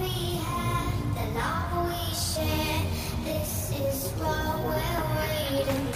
we the love we. This is what we're waiting